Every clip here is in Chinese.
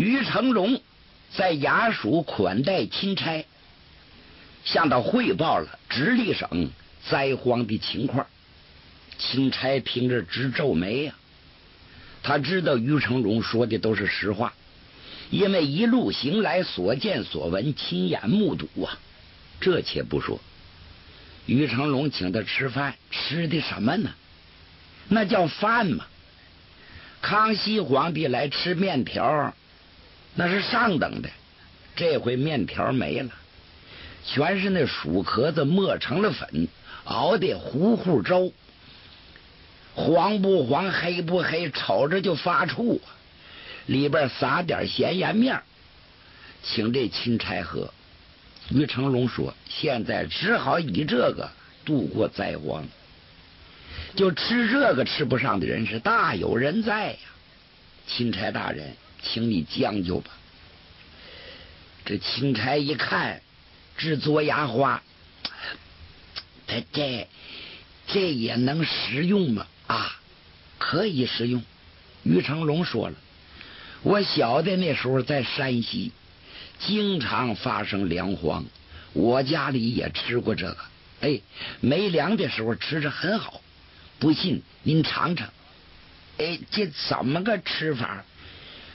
于成龙在衙署款待钦差，向他汇报了直隶省灾荒的情况。钦差听着直皱眉呀，他知道于成龙说的都是实话，因为一路行来所见所闻，亲眼目睹啊。这且不说，于成龙请他吃饭，吃的什么呢？那叫饭吗？康熙皇帝来吃面条，那是上等的。这回面条没了，全是那薯壳子磨成了粉，熬的糊糊粥，黄不黄，黑不黑，瞅着就发怵。里边撒点咸盐面，请这钦差喝。于成龙说：“现在只好以这个度过灾荒。”就吃这个吃不上的人是大有人在呀，钦差大人，请你将就吧。这钦差一看，制作牙花，他这这也能食用吗？啊，可以食用。于成龙说了，我小的那时候在山西，经常发生粮荒，我家里也吃过这个。哎，没粮的时候吃着很好。不信您尝尝，哎，这怎么个吃法？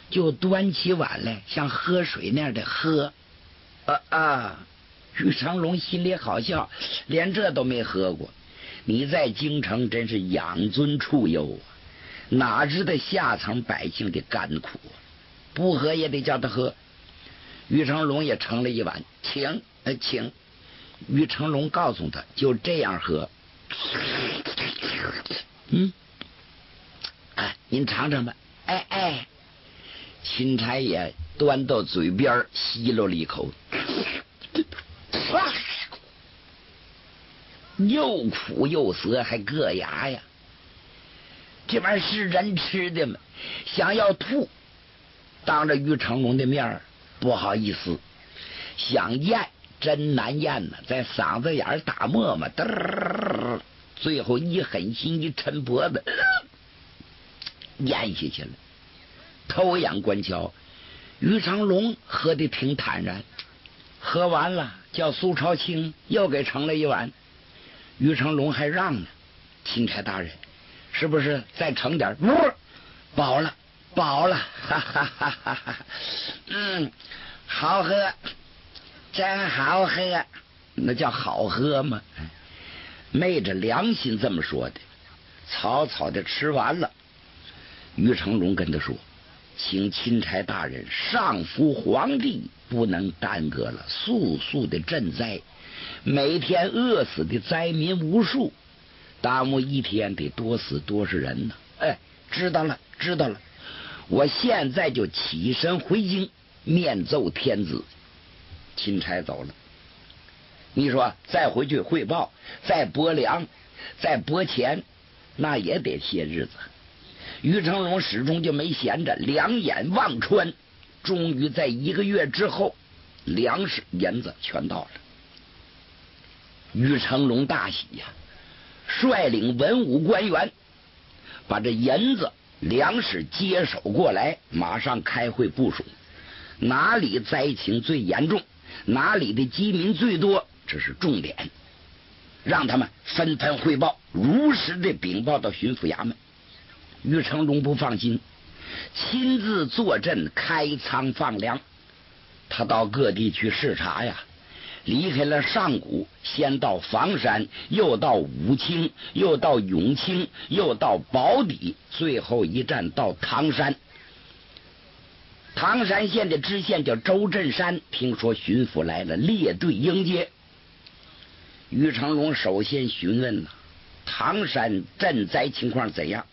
就端起碗来，像喝水那样的喝。啊啊！于成龙心里好笑，连这都没喝过。你在京城真是养尊处优啊！哪知道下层百姓的甘苦？不喝也得叫他喝。于成龙也盛了一碗，请，请。于成龙告诉他，就这样喝。嗯，哎，您尝尝吧。哎哎，钦差也端到嘴边吸了一口，又苦又涩，还硌牙呀。这玩意儿是人吃的吗？想要吐，当着于成龙的面不好意思；想咽，真难咽呐，在嗓子眼打沫沫，嘚。最后一狠心一抻脖子，咽下去了。偷眼观瞧，于长龙喝的挺坦然。喝完了，叫苏朝清又给盛了一碗。于成龙还让呢，钦差大人，是不是再盛点？不，饱了，饱了，哈哈哈哈哈！嗯，好喝，真好喝，那叫好喝吗？昧着良心这么说的，草草的吃完了。于成龙跟他说：“请钦差大人上服皇帝，不能耽搁了，速速的赈灾。每天饿死的灾民无数，耽误一天得多死多少人呢？”哎，知道了，知道了。我现在就起身回京，面奏天子。钦差走了。你说再回去汇报，再拨粮，再拨钱，那也得些日子。于成龙始终就没闲着，两眼望穿，终于在一个月之后，粮食银子全到了。于成龙大喜呀，率领文武官员把这银子、粮食接手过来，马上开会部署，哪里灾情最严重，哪里的饥民最多。这是重点，让他们纷纷汇报，如实的禀报到巡抚衙门。于成龙不放心，亲自坐镇开仓放粮。他到各地去视察呀，离开了上古，先到房山，又到武清，又到永清，又到宝坻，最后一站到唐山。唐山县的知县叫周振山，听说巡抚来了，列队迎接。于成龙首先询问了唐山赈灾情况怎样？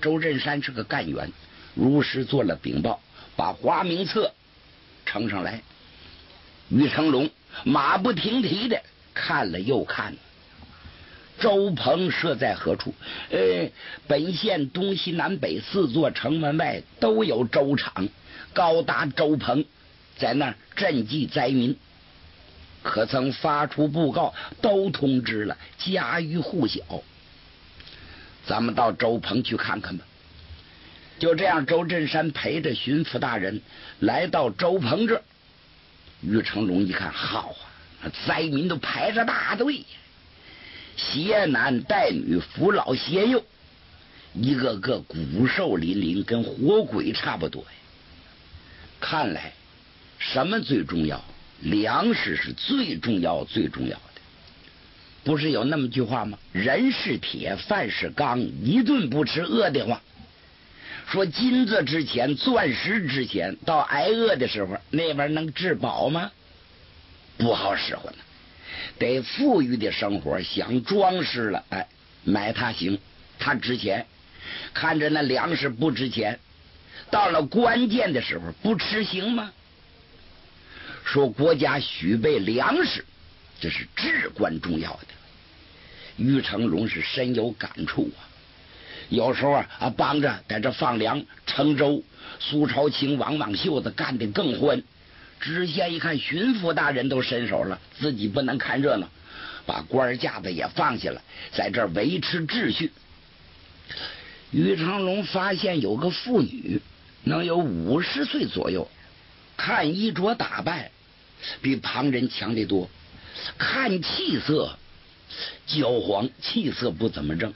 周振山是个干员，如实做了禀报，把花名册呈上来。于成龙马不停蹄的看了又看。周棚设在何处？呃，本县东西南北四座城门外都有周场，高达周棚，在那儿赈济灾民。可曾发出布告？都通知了，家喻户晓。咱们到周棚去看看吧。就这样，周振山陪着巡抚大人来到周鹏这。于成龙一看，好啊，灾民都排着大队，携男带女，扶老携幼，一个个骨瘦嶙嶙，跟活鬼差不多呀。看来，什么最重要？粮食是最重要、最重要的。不是有那么句话吗？人是铁，饭是钢，一顿不吃饿得慌。说金子值钱，钻石值钱，到挨饿的时候，那边能治饱吗？不好使唤呢。得富裕的生活，想装饰了，哎，买它行，它值钱。看着那粮食不值钱，到了关键的时候不吃行吗？说国家许备粮食。这是至关重要的。于成龙是深有感触啊。有时候啊，啊帮着在这放粮、盛粥，苏朝清往往袖子干的更欢。知县一看巡抚大人都伸手了，自己不能看热闹，把官架子也放下了，在这维持秩序。于成龙发现有个妇女，能有五十岁左右，看衣着打扮比旁人强得多。看气色，焦黄，气色不怎么正，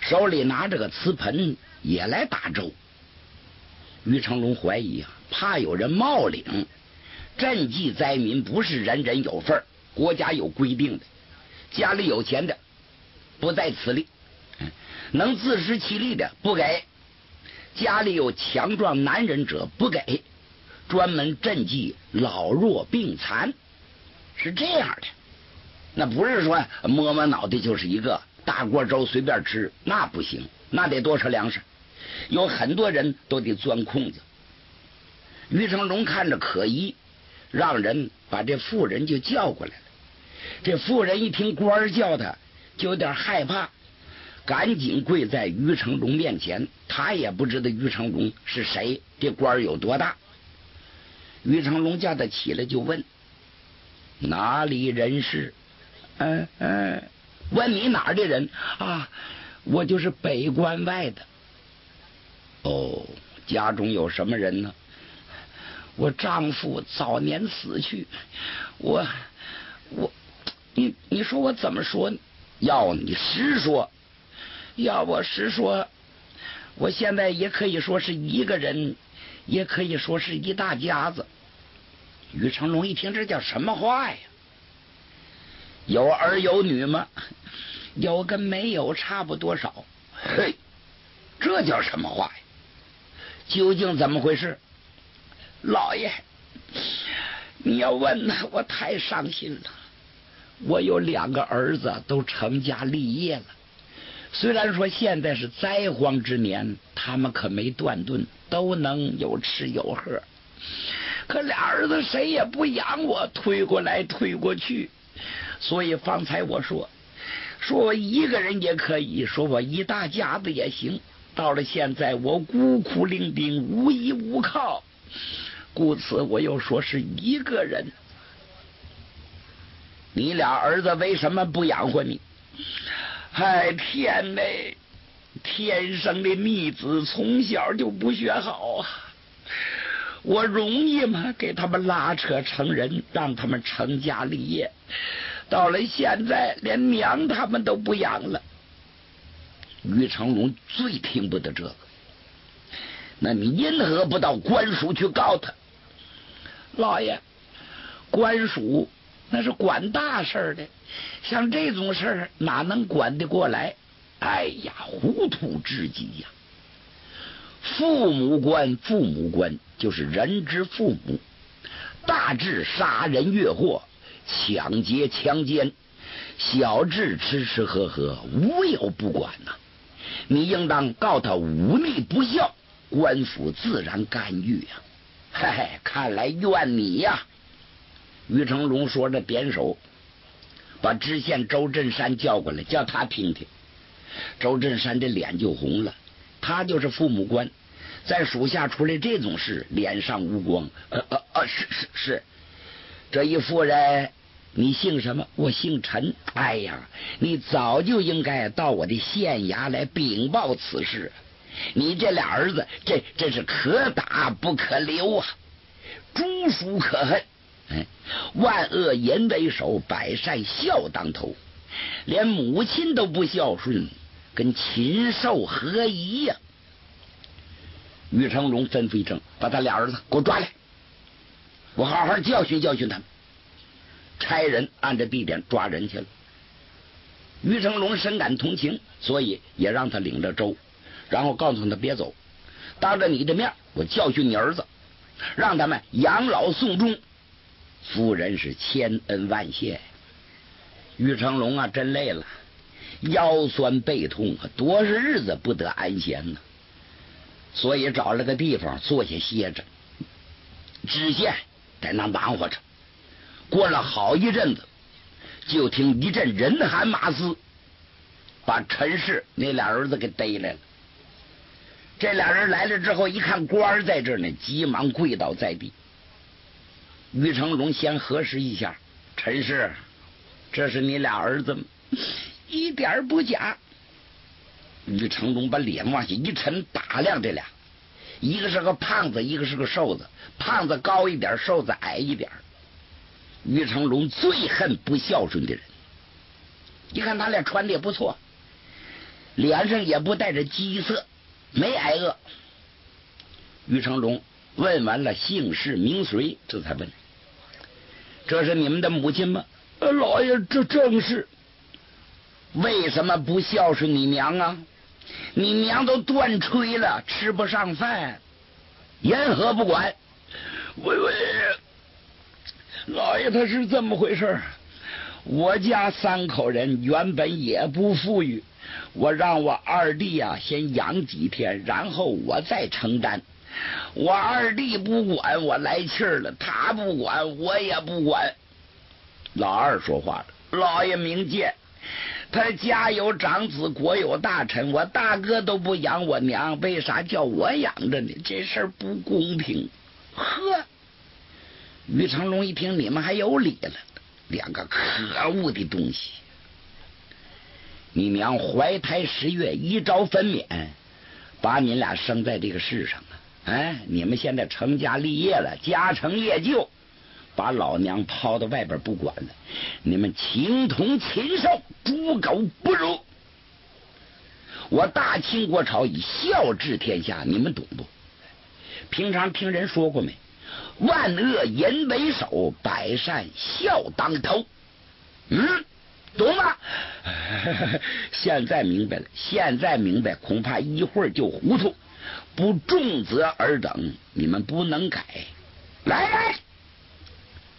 手里拿着个瓷盆也来打粥。于成龙怀疑啊，怕有人冒领。赈济灾民不是人人有份国家有规定的，家里有钱的不在此例，能自食其力的不给，家里有强壮男人者不给，专门赈济老弱病残。是这样的，那不是说摸摸脑袋就是一个大锅粥随便吃，那不行，那得多少粮食？有很多人都得钻空子。于成龙看着可疑，让人把这妇人就叫过来了。这妇人一听官叫他，就有点害怕，赶紧跪在于成龙面前。他也不知道于成龙是谁，这官有多大。于成龙叫他起来就问。哪里人士？嗯嗯，问你哪儿的人啊？我就是北关外的。哦，家中有什么人呢？我丈夫早年死去，我我，你你说我怎么说？要你实说，要我实说，我现在也可以说是一个人，也可以说是一大家子。于成龙一听，这叫什么话呀？有儿有女吗？有跟没有差不多少。嘿，这叫什么话呀？究竟怎么回事？老爷，你要问呢，我太伤心了。我有两个儿子都成家立业了，虽然说现在是灾荒之年，他们可没断顿，都能有吃有喝。可俩儿子谁也不养我，推过来推过去，所以方才我说，说我一个人也可以说我一大家子也行。到了现在，我孤苦伶仃，无依无靠，故此我又说是一个人。你俩儿子为什么不养活你？哎，天呐！天生的逆子，从小就不学好啊！我容易吗？给他们拉扯成人，让他们成家立业，到了现在连娘他们都不养了。于成龙最听不得这个，那你因何不到官署去告他？老爷，官署那是管大事的，像这种事儿哪能管得过来？哎呀，糊涂至极呀！父母官，父母官就是人之父母，大至杀人越货、抢劫强奸，小至吃吃喝喝，无有不管呐。你应当告他忤逆不孝，官府自然干预呀。嘿嘿，看来怨你呀。于成龙说着，点手，把知县周振山叫过来，叫他听听。周振山这脸就红了。他就是父母官，在属下出来这种事，脸上无光。呃呃呃，是是是，这一夫人，你姓什么？我姓陈。哎呀，你早就应该到我的县衙来禀报此事。你这俩儿子，这这是可打不可留啊，诛叔可恨。哎，万恶淫为首，百善孝当头，连母亲都不孝顺，跟禽兽何异呀？于成龙吩咐一声：“把他俩儿子给我抓来，我好好教训教训他们。”差人按着地点抓人去了。于成龙深感同情，所以也让他领着周，然后告诉他别走，当着你的面，我教训你儿子，让他们养老送终。夫人是千恩万谢。于成龙啊，真累了，腰酸背痛啊，多少日子不得安闲呢？所以找了个地方坐下歇着。知县在那忙活着。过了好一阵子，就听一阵人喊马嘶，把陈氏那俩儿子给逮来了。这俩人来了之后，一看官在这呢，急忙跪倒在地。于成龙先核实一下，陈氏，这是你俩儿子吗？一点不假。于成龙把脸往下一沉，打量这俩，一个是个胖子，一个是个瘦子，胖子高一点，瘦子矮一点。于成龙最恨不孝顺的人。你看他俩穿的也不错，脸上也不带着饥色，没挨饿。于成龙问完了姓氏名谁，这才问：“这是你们的母亲吗？”“老爷，这正是。”“为什么不孝顺你娘啊？你娘都断炊了，吃不上饭，言何不管？”“喂喂。”老爷，他是这么回事我家三口人原本也不富裕，我让我二弟呀先养几天，然后我再承担。我二弟不管，我来气儿了；他不管，我也不管。老二说话了：“老爷明鉴，他家有长子，国有大臣，我大哥都不养我娘，为啥叫我养着呢？这事儿不公平。”呵。于成龙一听，你们还有理了，两个可恶的东西！你娘怀胎十月，一朝分娩，把你俩生在这个世上了。哎，你们现在成家立业了，家成业就，把老娘抛到外边不管了。你们情同禽兽，猪狗不如。我大清国朝以孝治天下，你们懂不？平常听人说过没？万恶淫为首，百善孝当头。嗯，懂吗？现在明白了，现在明白，恐怕一会儿就糊涂。不重则尔等，你们不能改。来来，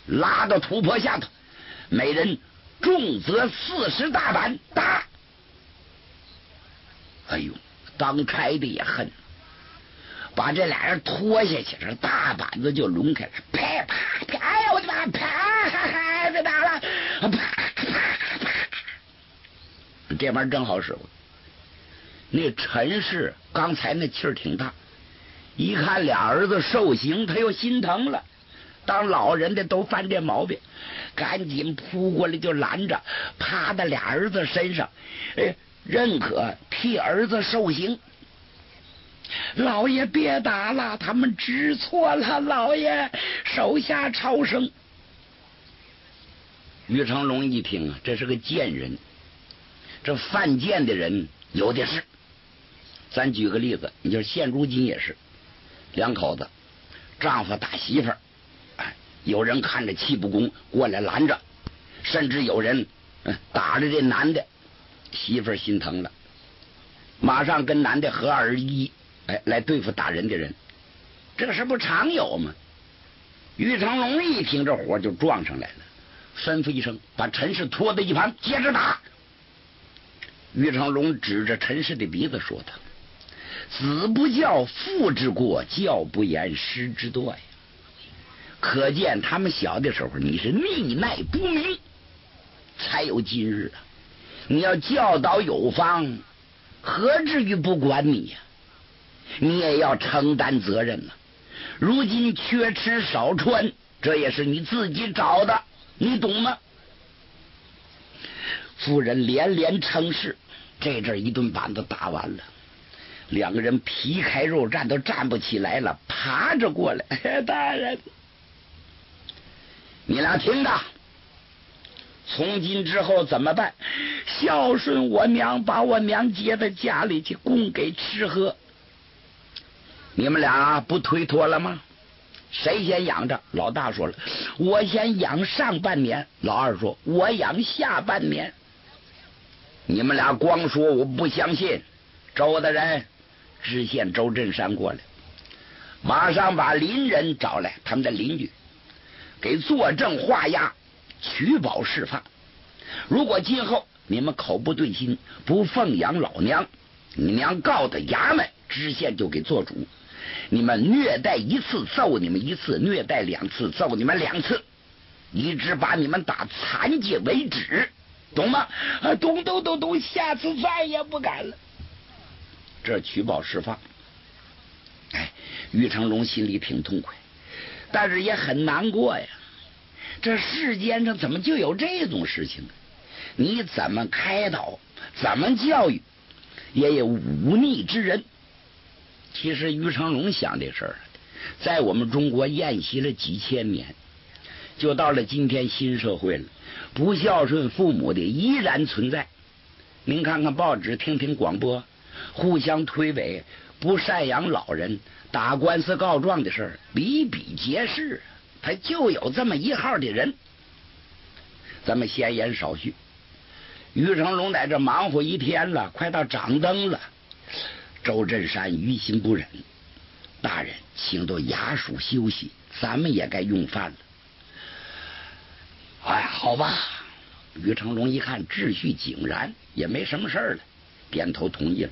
拉到土坡下头，每人重则四十大板打。哎呦，当差的也恨。把这俩人拖下去，这大板子就抡开了，啪啪啪！哎呀，我的妈！啪！别打了！啪啪啪！这玩意儿正好使。那陈氏刚才那气儿挺大，一看俩儿子受刑，他又心疼了。当老人的都犯这毛病，赶紧扑过来就拦着，趴在俩儿子身上，哎，认可替儿子受刑。老爷别打了，他们知错了。老爷手下超生。于成龙一听啊，这是个贱人，这犯贱的人有的是。咱举个例子，你就现如今也是，两口子，丈夫打媳妇儿，有人看着气不公过来拦着，甚至有人打着这男的，媳妇心疼了，马上跟男的合二为一。哎，来对付打人的人，这事不常有吗？于成龙一听这火就撞上来了，吩咐一声，把陈氏拖到一旁，接着打。于成龙指着陈氏的鼻子说：“他子不教，父之过；教不严，师之惰呀。可见他们小的时候你是溺爱不明，才有今日啊！你要教导有方，何至于不管你呀？”你也要承担责任呐！如今缺吃少穿，这也是你自己找的，你懂吗？夫人连连称是。这阵一顿板子打完了，两个人皮开肉绽，都站不起来了，爬着过来。大人，你俩听着，从今之后怎么办？孝顺我娘，把我娘接到家里去，供给吃喝。你们俩不推脱了吗？谁先养着？老大说了，我先养上半年。老二说，我养下半年。你们俩光说我不相信。周大人，知县周振山过来，马上把邻人找来，他们的邻居，给作证画押，取保释放。如果今后你们口不对心，不奉养老娘，你娘告到衙门，知县就给做主。你们虐待一次，揍你们一次；虐待两次，揍你们两次，一直把你们打残疾为止，懂吗？啊，懂懂懂懂，下次再也不敢了。这取保释放，哎，于成龙心里挺痛快，但是也很难过呀。这世间上怎么就有这种事情？你怎么开导，怎么教育，也有忤逆之人。其实于成龙想这事儿，在我们中国宴席了几千年，就到了今天新社会了，不孝顺父母的依然存在。您看看报纸，听听广播，互相推诿、不赡养老人、打官司告状的事儿比比皆是。他就有这么一号的人。咱们闲言少叙，于成龙在这忙活一天了，快到掌灯了。周振山于心不忍，大人，请到衙署休息，咱们也该用饭了。哎，好吧。于成龙一看秩序井然，也没什么事了，点头同意了，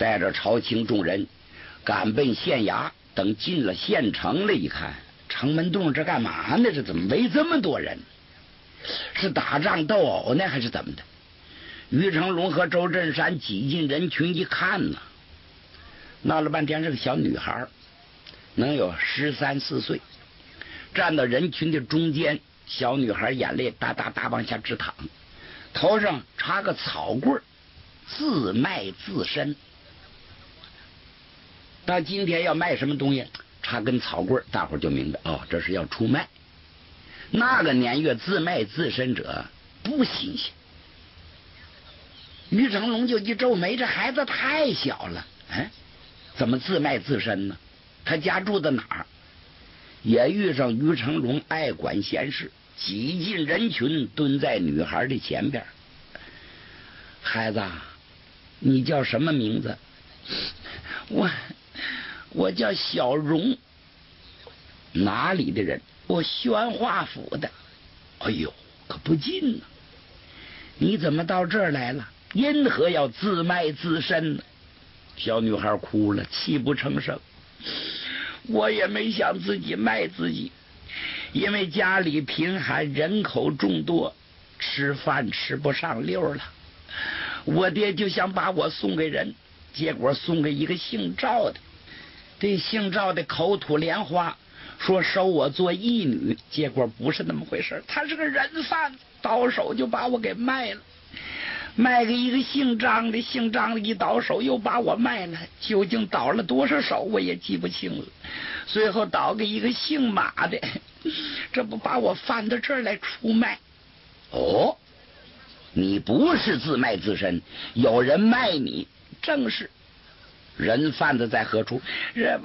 带着朝廷众人赶奔县衙。等进了县城了，一看城门洞这干嘛呢？这怎么围这么多人？是打仗斗殴呢，还是怎么的？于成龙和周振山挤进人群一看呢。闹了半天是个小女孩，能有十三四岁，站到人群的中间。小女孩眼泪哒哒哒往下直淌，头上插个草棍自卖自身。那今天要卖什么东西，插根草棍大伙就明白哦，这是要出卖。那个年月自卖自身者不新鲜。于成龙就一皱眉，这孩子太小了，哎。怎么自卖自身呢？他家住在哪儿？也遇上于成龙爱管闲事，挤进人群，蹲在女孩的前边。孩子，你叫什么名字？我我叫小荣。哪里的人？我宣化府的。哎呦，可不近呢！你怎么到这儿来了？因何要自卖自身呢？小女孩哭了，泣不成声。我也没想自己卖自己，因为家里贫寒，人口众多，吃饭吃不上溜了。我爹就想把我送给人，结果送给一个姓赵的。这姓赵的口吐莲花，说收我做义女，结果不是那么回事，他是个人贩，倒手就把我给卖了。卖给一个姓张的，姓张的一倒手又把我卖了，究竟倒了多少手我也记不清了。最后倒给一个姓马的，这不把我翻到这儿来出卖？哦，你不是自卖自身，有人卖你，正是。人贩子在何处？人，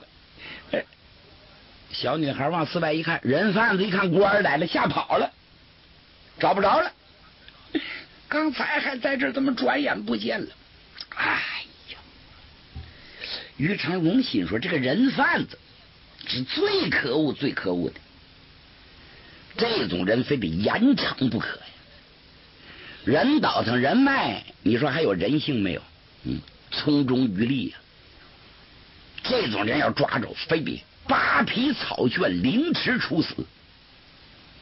小女孩往四外一看，人贩子一看官儿来了，吓跑了，找不着了。刚才还在这，怎么转眼不见了？哎呀！于成龙心说：“这个人贩子是最可恶、最可恶的，这种人非得严惩不可呀！人倒腾、人脉，你说还有人性没有？嗯，从中渔利呀！这种人要抓住，非得扒皮草卷、凌迟处死，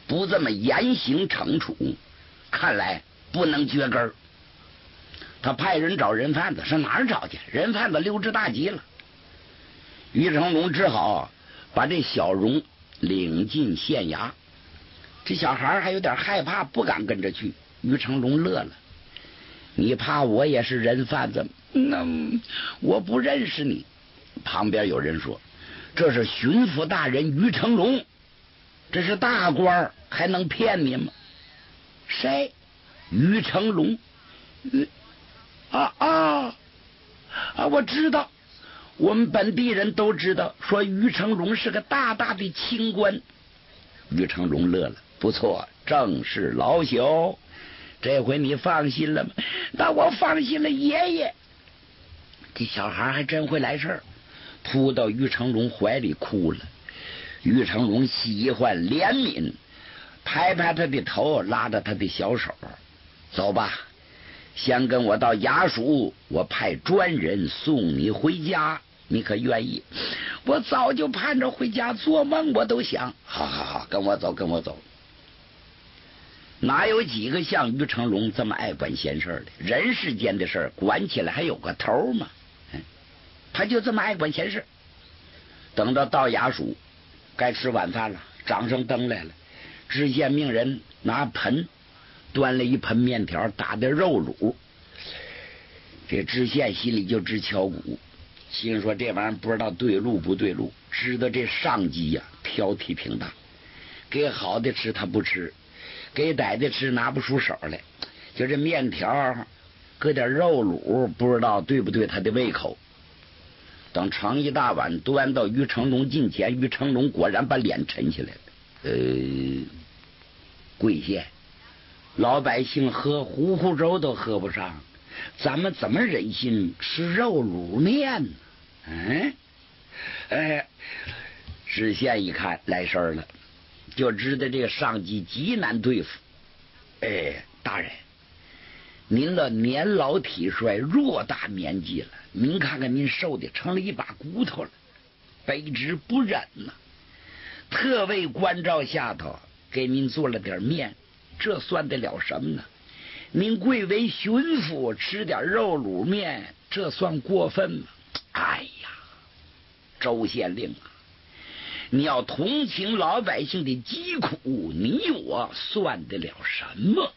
不这么严刑惩处，看来……”不能绝根儿，他派人找人贩子，上哪儿找去？人贩子溜之大吉了。于成龙只好把这小荣领进县衙。这小孩还有点害怕，不敢跟着去。于成龙乐了，你怕我也是人贩子？那我不认识你。旁边有人说：“这是巡抚大人于成龙，这是大官，还能骗你吗？”谁？于成龙？于啊啊啊！我知道，我们本地人都知道，说于成龙是个大大的清官。于成龙乐了，不错，正是老朽。这回你放心了吗？那我放心了，爷爷。这小孩还真会来事儿，扑到于成龙怀里哭了。于成龙喜欢怜悯，拍拍他的头，拉着他的小手，走吧。先跟我到衙署，我派专人送你回家，你可愿意？我早就盼着回家，做梦我都想。好好好，跟我走，跟我走。哪有几个像于成龙这么爱管闲事的？人世间的事管起来还有个头吗？他就这么爱管闲事。等到到衙署，该吃晚饭了，掌上灯来了，知县命人拿盆。端了一盆面条，打的肉卤。这知县心里就直敲鼓，心说这玩意儿不知道对路不对路。知道这上级呀挑剔平大，给好的吃他不吃，给歹的吃拿不出手来。就这面条搁点肉卤，不知道对不对他的胃口。等盛一大碗端到于成龙近前，于成龙果然把脸沉起来了。呃，贵县。老百姓喝糊糊粥都喝不上，咱们怎么忍心吃肉卤面呢？嗯，哎，知县一看来事儿了，就知道这个上级极难对付。哎，您了年老体衰，偌大年纪了，您看看您瘦的成了一把骨头了，卑职不忍呐，特为关照下头给您做了点面。这算得了什么呢？您贵为巡抚，吃点肉卤面，这算过分吗？哎呀，周县令啊，你要同情老百姓的疾苦，你我算得了什么？